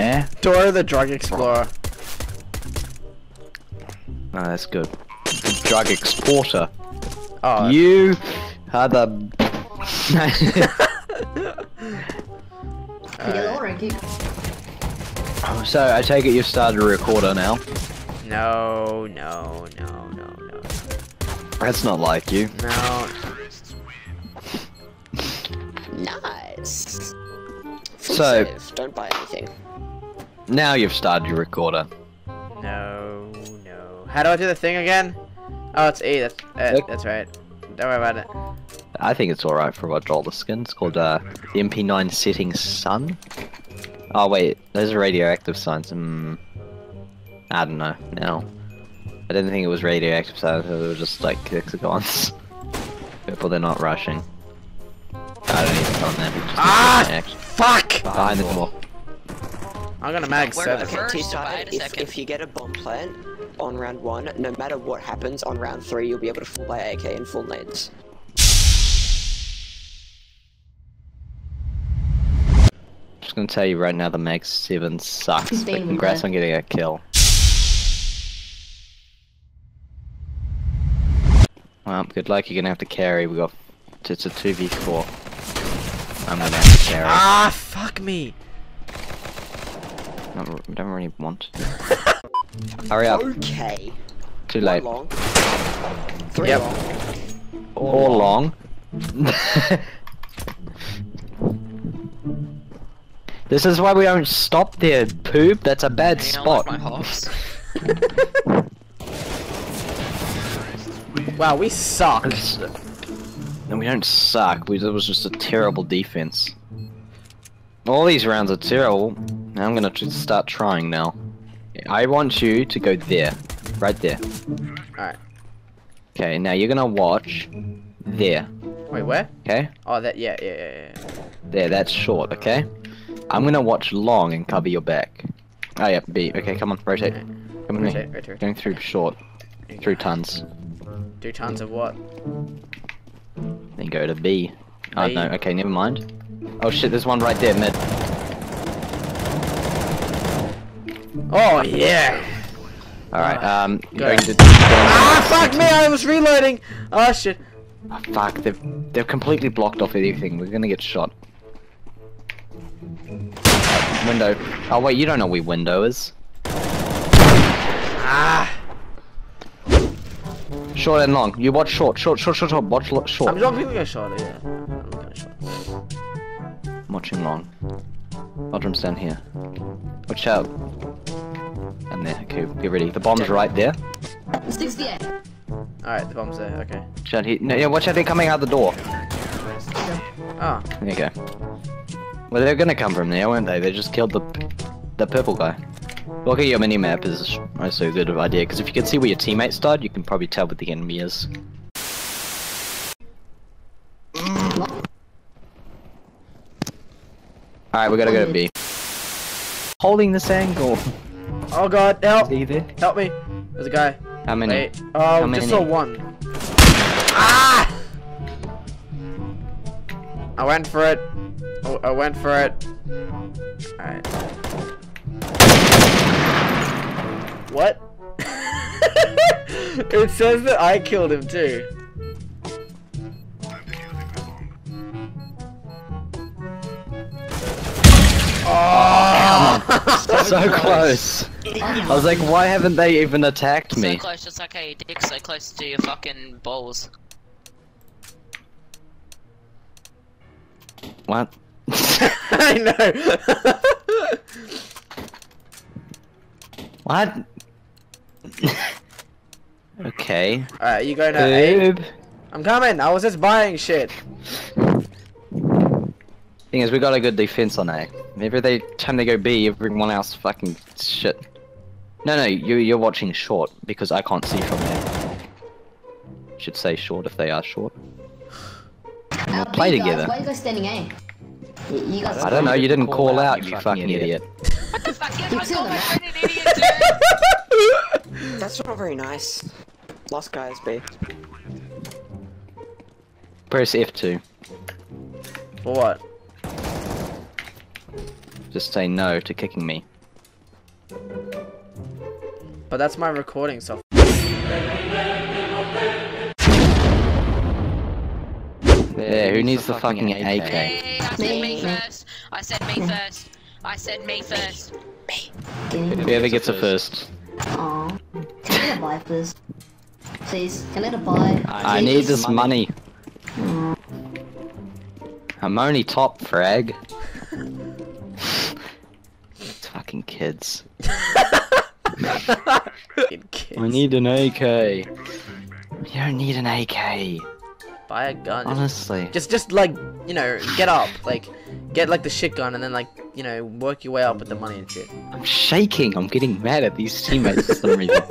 Eh? Dora the Drug Explorer. No, that's good. Drug exporter. Oh, You are the. Yellow or keep. so I take it you've started a recorder now. no, no, no, no, no, That's not like you. no. Nice. Full So- save. Don't buy anything. Now you've started your recorder. No, no. How do I do the thing again? Oh, it's E. That's uh, that's right. Don't worry about it. I think it's alright for a Joel skin. It's called uh, MP9 Setting Sun. Oh wait, those are radioactive signs. Hmm. I don't know now. I didn't think it was radioactive signs. They were just like hexagons. But they're not rushing. I don't even know that. Just Ah! Fuck! Behind the wall. I'm gonna mag Where seven. Okay, First, T-Side, wait a if, if you get a bomb plant on round one, no matter what happens on round three, you'll be able to full buy AK and full nades. Just gonna tell you right now, the Mag 7 sucks. But Fifteen congrats window. on getting a kill. Well, good luck. You're gonna have to carry. We got. It's a 2v4. I'm gonna have to carry. Ah, fuck me. I don't, don't really want to. Hurry up. Okay. Too One late. long. Three Yep. long. Or long. this is why we don't stop there, poop. That's a bad You don't like spot. my hops? Wow, we suck. It's- No, we don't suck. We, it was just a terrible defense. All these rounds are terrible. Now I'm gonna tr- start trying now. I want you to go there. Right there. Alright. Okay, now you're gonna watch there. Wait, where? Okay? Oh, that. Yeah, yeah, yeah, yeah. There, that's short, okay? I'm gonna watch long and cover your back. Oh yeah, B. Okay, come on, rotate. Come on, Rotate, me. rotate, Going through short. Through tons. Do tons of what? Then go to B. Oh no, okay, never mind. Oh shit, there's one right there, mid. Oh yeah. Alright, Ah, um, going to. Ah, fuck me! I was reloading. Oh shit. Oh, fuck, they've, they've completely blocked off everything. We're gonna get shot. Uh, window. Oh wait, you don't know where window is. Ah. Short and long. You watch short, short, short, short, short. Watch short. I'm not looking at shot. Yeah. I'm looking at shot. I'm watching long. Aldrin's down here. Watch out. And there, okay, get ready. The bomb's right there. 68. Alright, the bomb's there. Okay. Watch out here. No, yeah, watch out, they're coming out the door. Oh. There you go. Well, they're gonna come from there, weren't they? They just killed the the purple guy. Look at your mini-map is also a good idea, because if you can see where your teammates died, you can probably tell where the enemy is. Alright, we gotta go to B. Holding this angle. Oh god, help! See? Help me! There's a guy. How many? Wait. Oh, How just saw one. Ah! I went for it. Oh, I went for it. Alright. What? it says that I killed him too. Oh! so close. I was like, why haven't they even attacked So me? close, just like how your dick's so close to your fucking balls. What? I know. What? okay. Alright, you going to A? Boob. I'm coming. I was just buying shit. Thing is, we got a good defense on A. Every they, time they go B, everyone else fucking shit. No, no, you, you're watching short because I can't see from there. Should say short if they are short. We'll play together. Why are you guys standing A? You, you guys. I don't know. You didn't call, out, you fucking idiot. What the fuck? You I too, my friend an idiot, dude! That's not very nice. Last guy is B. Press F2. For what? Just say no to kicking me. But that's my recording software. Yeah, who needs the fucking AK? Hey, I said me Me. first. I said me first. I said me first. Can you, Whoever gets a first. Aw. Can I get a buy, please? Please, can I get a buy? I need this money. Aw. I'm only top frag. Kids. Kids. I need an AK. You don't need an AK. buy a gun. Honestly. Just, just like you know, get up, like get like the shit gun, and then like you know, work your way up with the money and shit. I'm shaking. I'm getting mad at these teammates for some reason.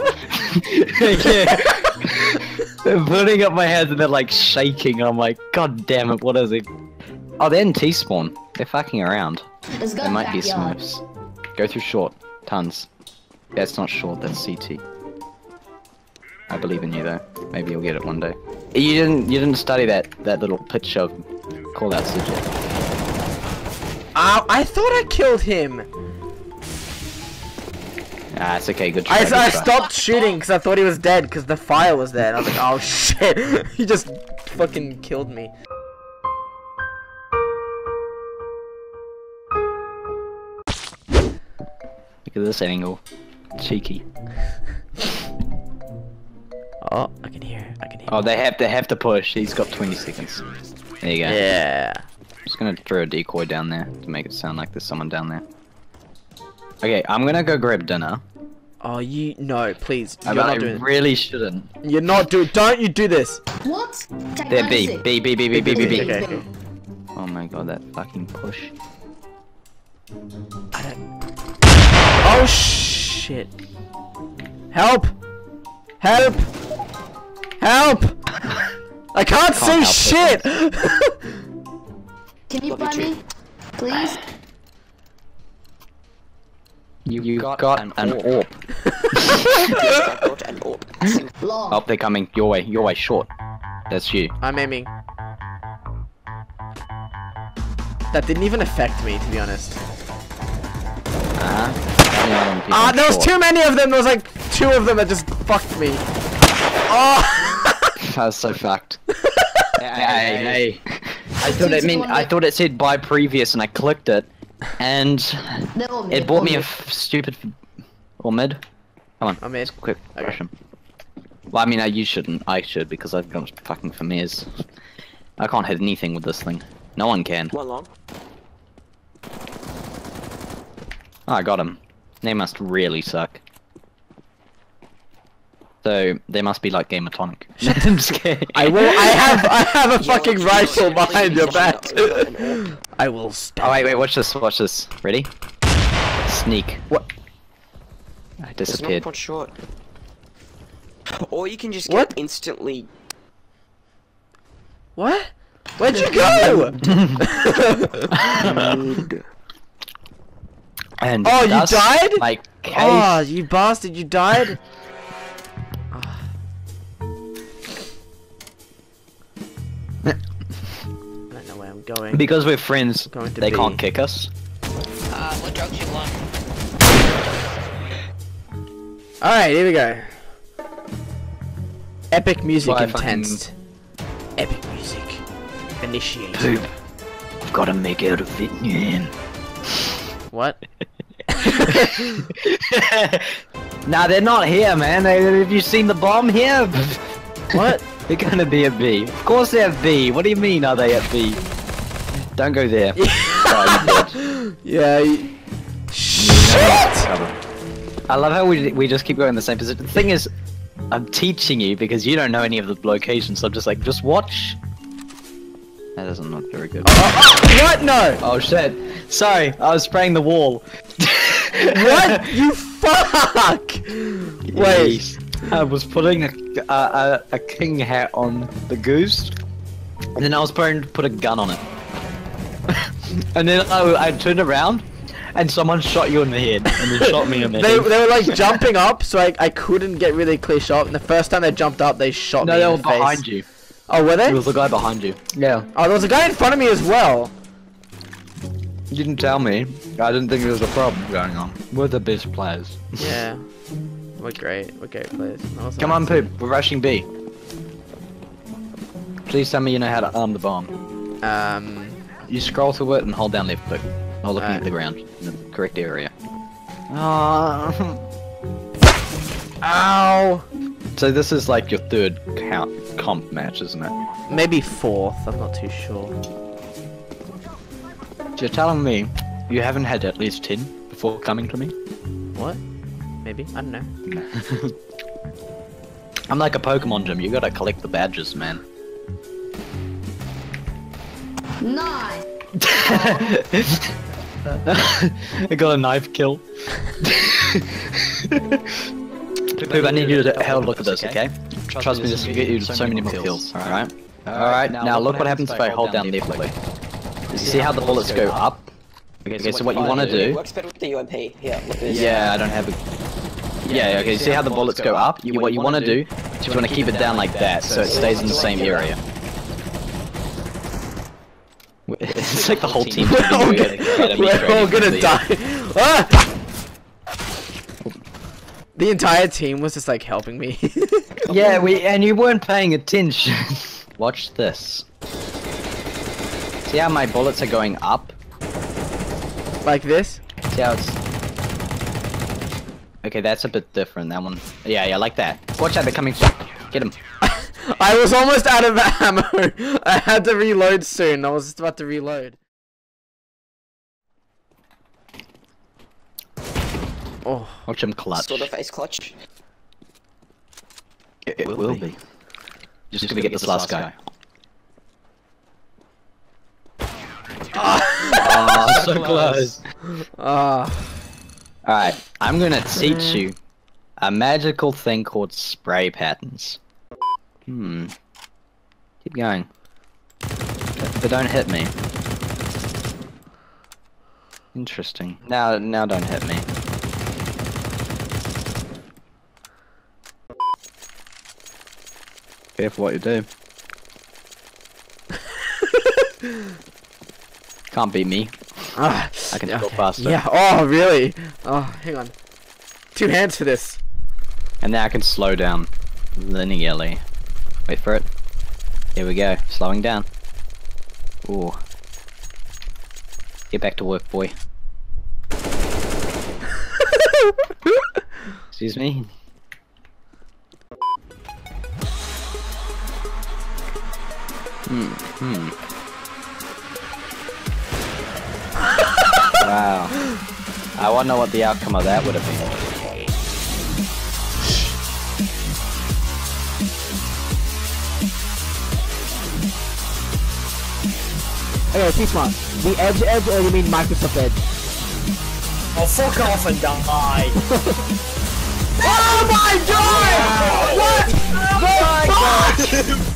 yeah. They're putting up my hands and they're like shaking. I'm like, God damn it, what is it? Oh, they're in T spawn. They're fucking around. Let's go might be backyard. smurfs. Go through short. Tons. That's not short, that's CT. I believe in you though. Maybe you'll get it one day. You didn't you didn't study that that little pitch of call did you? Ow, I thought I killed him. Ah, it's okay, good try. I, good I try. stopped shooting because I thought he was dead because the fire was there. And I was like, oh shit, he just fucking killed me. At this angle. Cheeky. Oh, I can hear. I can hear. Oh, they have they have to push. He's got 20 seconds. There you go. Yeah. just gonna throw a decoy down there to make it sound like there's someone down there. Okay, I'm gonna go grab dinner. Oh, you no, please. I, You're I not doing. really shouldn't. You're not doing. Don't you do this? What? There, B. B, B, B, B, B, B, B. Okay, okay. Oh my god, that fucking push. Oh shit! Help! Help! Help! I can't, see help shit. Can you Love buy me? Please? You, you got, an, orb. I got an orb. Long. Oh, they're coming. Your way, your way, short. That's you. I'm aiming. That didn't even affect me, to be honest. Uh-huh. Ah, there was too many of them. There was like two of them that just fucked me. Oh! That was so fucked. hey, hey. I thought it meant, I thought it said buy previous and I clicked it. And They're mid, it bought me a mid. f- stupid... Or mid? Come on. I'm mid. Quick, Okay. rush him. Well, I mean, uh, you shouldn't. I should because I've got fucking FAMASes. I can't hit anything with this thing. No one can. One long. Oh, I got him. They must really suck. So they must be like Gamertonic. I'm just kidding. I will. I have. I have a fucking rifle behind your back. you got an orb. I will stab. Oh wait, wait, watch this, watch this. Ready? Sneak. What? I It's not disappeared. one short. Or you can just What? get instantly. What? Where'd you go? And Oh, you died? My case. oh, you bastard! You died. I don't know where I'm going. Because we're friends, Going to they be- can't kick us. Uh, what drugs you want? All right, here we go. Epic music Why intense. Epic music. Initiate. Poop. I've got to make out of it, man. What? nah, they're not here, man. They, have you seen the bomb here? What? they're gonna be at B. Of course they're at B. What do you mean, are they at B? Don't go there. Oh. Yeah. You... Shit! I love how we we just keep going in the same position. The thing is, I'm teaching you because you don't know any of the locations. So I'm just like, just watch. That doesn't look very good. What? No. Oh shit! Sorry, I was spraying the wall. What? you fuck! Wait. I was putting a, a, a, king hat on the goose, and then I was trying to put a gun on it. and then I, I turned around, and someone shot you in the head, and then shot me in the They, head. they were like jumping up, so I, I couldn't get really clear shot. And the first time they jumped up, they shot no, me in the face. No, they were behind you. Oh, were they? There was a guy behind you. Yeah. Oh, there was a guy in front of me as well. You didn't tell me. I didn't think there was a problem going on. We're the best players. Yeah. We're great. We're great players. That Come on, awesome. Poop. We're rushing B. Please tell me you know how to arm the bomb. Um. You scroll through it and hold down left click. While looking at the ground in the correct area. Oh. Ow. so this is like your third count comp match, isn't it? Maybe fourth. I'm not too sure. You're telling me you haven't had at least 10 before coming to me? What? Maybe. I don't know. I'm like a Pokemon gym, you gotta collect the badges, man. Nine. I got a knife kill. Poop, I need you to have a look at this, okay? Trust me, this will get you so many more kills, alright? Alright, now look what happens if I hold down left click. You see how the bullets go up? Okay, so what you want to It do... works better with the UMP. Here, look at. Yeah, I don't have a... Yeah, yeah okay, see how the bullets go up? You, what you want to do is you want to keep it down like that, so it stays in the same area. It's like the whole team. We're all gonna, we're all gonna die. Ah! The entire team was just like helping me. Yeah, we and you weren't paying attention. Watch this. See how my bullets are going up? like this. See how it's. Okay, that's a bit different. That one. Yeah, yeah, like that. Watch out, they're coming. Get him. I was almost out of ammo. I had to reload soon. I was just about to reload. Oh, Watch him clutch. Sort of face clutch. It, it will be. Just, gonna get this last guy. oh, so close. ah, Alright, I'm gonna teach you a magical thing called spray patterns. Hmm. Keep going. But don't hit me. Interesting. Now, now don't hit me. Careful what you do. Can't beat me. ah. I can go faster. Yeah. Oh, really? Oh, hang on. Two hands for this. And now I can slow down linearly. Wait for it. Here we go, slowing down. Ooh. Get back to work, boy. Excuse me? Hmm, hmm. wow. I wanna know what the outcome of that would have been. Okay, T Smart. The Edge Edge or you mean Microsoft Edge? Oh, fuck off and die! Oh my god! What?